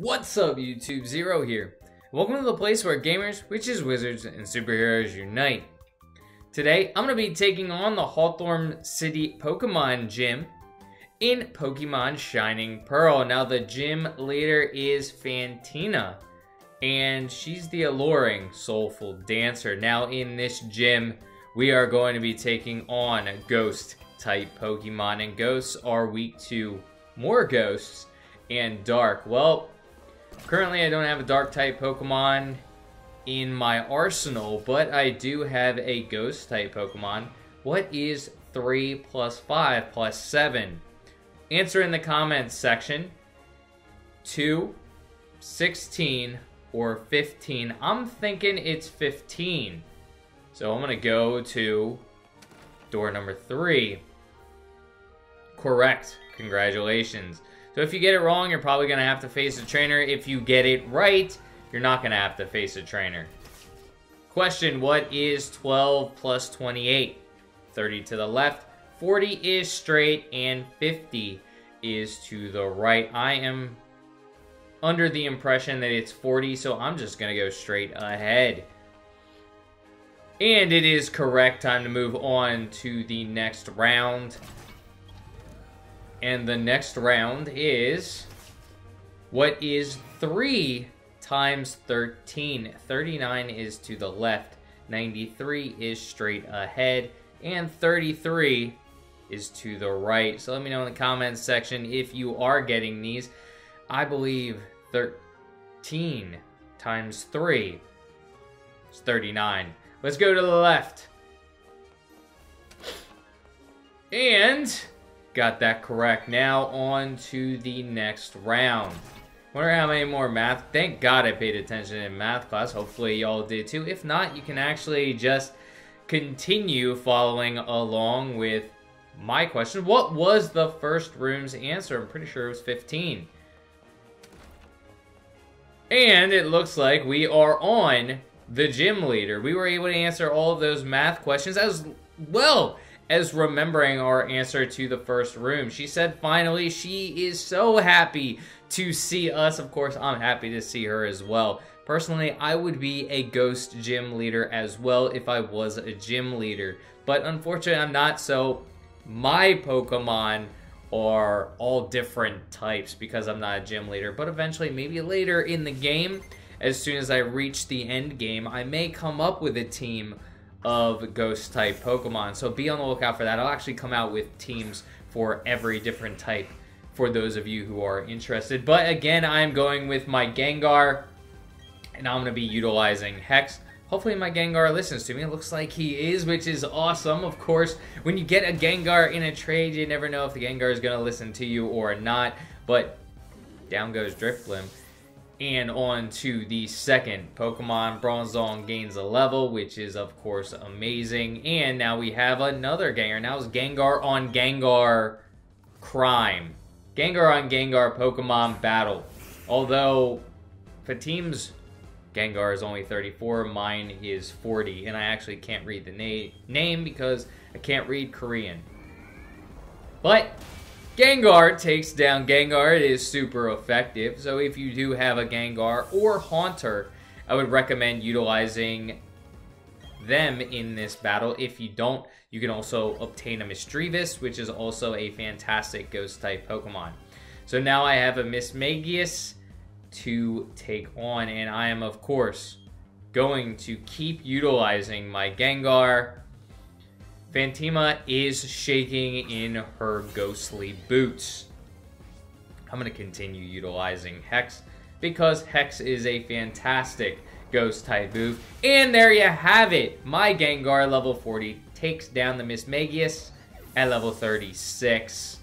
What's up, YouTube? Zero here. Welcome to the place where gamers, witches, wizards, and superheroes unite. Today, I'm going to be taking on the Hearthome City Pokemon Gym in Pokemon Shining Pearl. Now, the gym leader is Fantina, and she's the alluring, soulful dancer. Now, in this gym, we are going to be taking on a Ghost type Pokemon, and Ghosts are weak to more Ghosts and Dark. Well, currently I don't have a Dark type Pokemon in my arsenal, but I do have a Ghost type Pokemon. What is 3 plus 5 plus 7? Answer in the comments section. 2, 16, or 15. I'm thinking it's 15. So I'm going to go to door number 3. Correct. Congratulations. So if you get it wrong, you're probably going to have to face a trainer. If you get it right, you're not going to have to face a trainer. Question, what is 12 plus 28? 30 to the left, 40 is straight, and 50 is to the right. I am under the impression that it's 40, so I'm just going to go straight ahead. And it is correct. Time to move on to the next round. And the next round is... What is 3 times 13? 39 is to the left. 93 is straight ahead. And 33 is to the right. So let me know in the comments section if you are getting these. I believe 13 times 3 is 39. Let's go to the left. And got that correct. Now on to the next round. Wonder how many more math. Thank God I paid attention in math class. Hopefully y'all did too. If not, you can actually just continue following along with my question. What was the first room's answer? I'm pretty sure it was 15. And it looks like we are on the gym leader. We were able to answer all of those math questions as well as remembering our answer to the first room. She said finally she is so happy to see us. Of course, I'm happy to see her as well. Personally, I would be a ghost gym leader as well if I was a gym leader. But unfortunately, I'm not, so my Pokemon are all different types because I'm not a gym leader. But eventually, maybe later in the game, as soon as I reach the end game, I may come up with a team of ghost type Pokemon. So be on the lookout for that. I'll actually come out with teams for every different type for those of you who are interested. But again, I'm going with my Gengar, and I'm going to be utilizing Hex. Hopefully my Gengar listens to me. It looks like he is, which is awesome. Of course, when you get a Gengar in a trade, you never know if the Gengar is going to listen to you or not. But down goes Drifblim. And on to the second Pokemon, Bronzong gains a level, which is of course amazing. And now we have another Gengar. Now it's Gengar on Gengar crime. Gengar on Gengar Pokemon battle. Although Fantina's Gengar is only 34, mine is 40, and I actually can't read the na name because I can't read Korean. But Gengar takes down Gengar. It is super effective. So if you do have a Gengar or Haunter, I would recommend utilizing them in this battle. If you don't, you can also obtain a Misdreavus, which is also a fantastic Ghost-type Pokemon. So now I have a Mismagius to take on, and I am, of course, going to keep utilizing my Gengar, Fantina is shaking in her ghostly boots. I'm going to continue utilizing Hex because Hex is a fantastic ghost type move. And there you have it. My Gengar level 40 takes down the Miss Mismagius at level 36.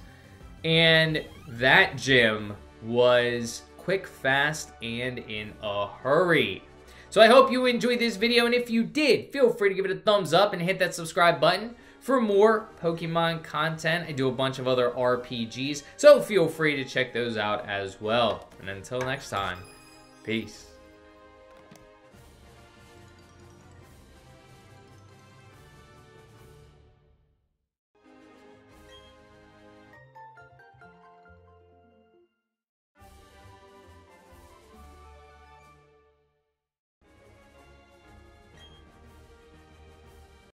And that gym was quick, fast, and in a hurry. So I hope you enjoyed this video, and if you did, feel free to give it a thumbs up and hit that subscribe button for more Pokemon content. I do a bunch of other RPGs, so feel free to check those out as well. And until next time, peace.